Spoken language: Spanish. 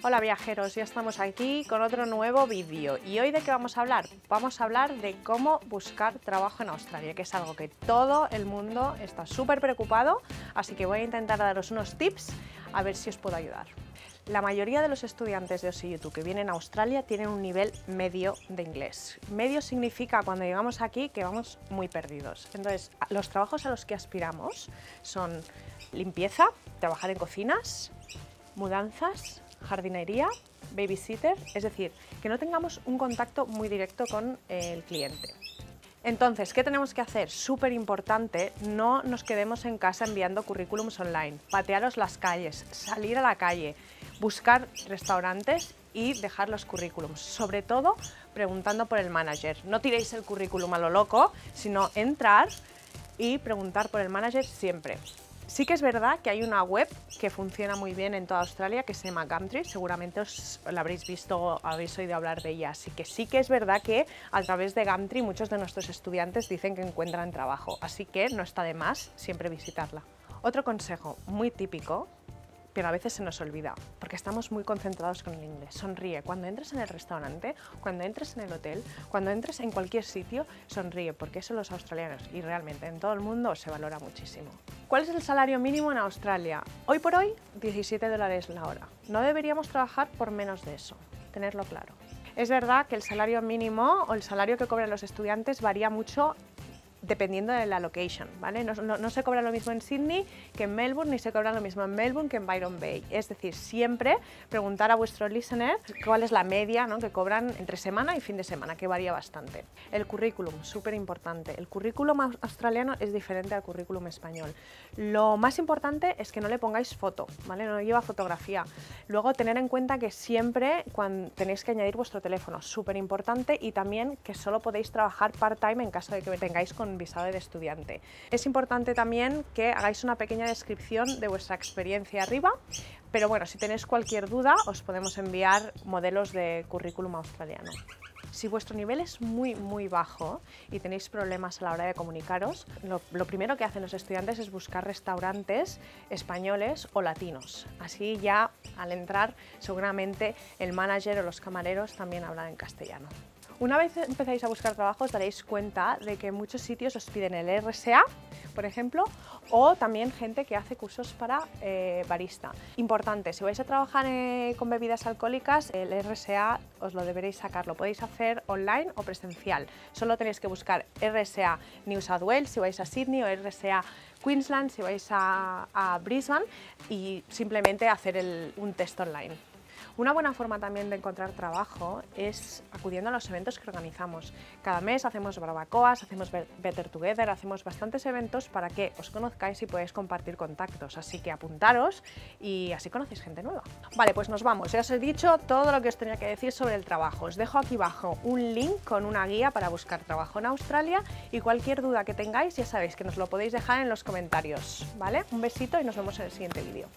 Hola viajeros, ya estamos aquí con otro nuevo vídeo y hoy de qué vamos a hablar? Vamos a hablar de cómo buscar trabajo en Australia, que es algo que todo el mundo está súper preocupado, así que voy a intentar daros unos tips a ver si os puedo ayudar. La mayoría de los estudiantes de OSI que vienen a Australia tienen un nivel medio de inglés. Medio significa cuando llegamos aquí que vamos muy perdidos. Entonces, los trabajos a los que aspiramos son limpieza, trabajar en cocinas, mudanzas, jardinería, babysitter, es decir, que no tengamos un contacto muy directo con el cliente. Entonces, ¿qué tenemos que hacer? Súper importante, no nos quedemos en casa enviando currículums online, patearos las calles, salir a la calle, buscar restaurantes y dejar los currículums, sobre todo preguntando por el manager. No tiréis el currículum a lo loco, sino entrar y preguntar por el manager siempre. Sí que es verdad que hay una web que funciona muy bien en toda Australia que se llama Gumtree, seguramente os la habréis visto habéis oído hablar de ella, así que sí que es verdad que a través de Gumtree muchos de nuestros estudiantes dicen que encuentran trabajo, así que no está de más siempre visitarla. Otro consejo muy típico pero a veces se nos olvida, porque estamos muy concentrados con el inglés. Sonríe. Cuando entres en el restaurante, cuando entres en el hotel, cuando entres en cualquier sitio, sonríe, porque eso los australianos y realmente en todo el mundo se valora muchísimo. ¿Cuál es el salario mínimo en Australia? Hoy por hoy, 17 dólares la hora. No deberíamos trabajar por menos de eso, tenerlo claro. Es verdad que el salario mínimo o el salario que cobran los estudiantes varía mucho dependiendo de la location, ¿vale? No, se cobra lo mismo en Sydney que en Melbourne, ni se cobra lo mismo en Melbourne que en Byron Bay. Es decir, siempre preguntar a vuestro listener cuál es la media ¿no? que cobran entre semana y fin de semana, que varía bastante. El currículum, súper importante. El currículum australiano es diferente al currículum español. Lo más importante es que no le pongáis foto, ¿vale? No lleva fotografía. Luego, tener en cuenta que siempre cuando tenéis que añadir vuestro teléfono, súper importante, y también que solo podéis trabajar part-time en caso de que tengáis con visado de estudiante. Es importante también que hagáis una pequeña descripción de vuestra experiencia arriba, pero bueno, si tenéis cualquier duda os podemos enviar modelos de currículum australiano. Si vuestro nivel es muy, muy bajo y tenéis problemas a la hora de comunicaros, lo, lo, primero que hacen los estudiantes es buscar restaurantes españoles o latinos. Así ya al entrar seguramente el manager o los camareros también hablan en castellano. Una vez empezáis a buscar trabajo os daréis cuenta de que muchos sitios os piden el RSA, por ejemplo, o también gente que hace cursos para eh, barista. Importante, si vais a trabajar eh, con bebidas alcohólicas, el RSA os lo deberéis sacar. Lo podéis hacer online o presencial. Solo tenéis que buscar RSA New South Wales si vais a Sydney o RSA Queensland si vais a, Brisbane y simplemente hacer un test online. Una buena forma también de encontrar trabajo es acudiendo a los eventos que organizamos. Cada mes hacemos barbacoas, hacemos Better Together, hacemos bastantes eventos para que os conozcáis y podáis compartir contactos. Así que apuntaros y así conocéis gente nueva. Vale, pues nos vamos. Ya os he dicho todo lo que os tenía que decir sobre el trabajo. Os dejo aquí abajo un link con una guía para buscar trabajo en Australia y cualquier duda que tengáis ya sabéis que nos lo podéis dejar en los comentarios. ¿Vale? Un besito y nos vemos en el siguiente vídeo.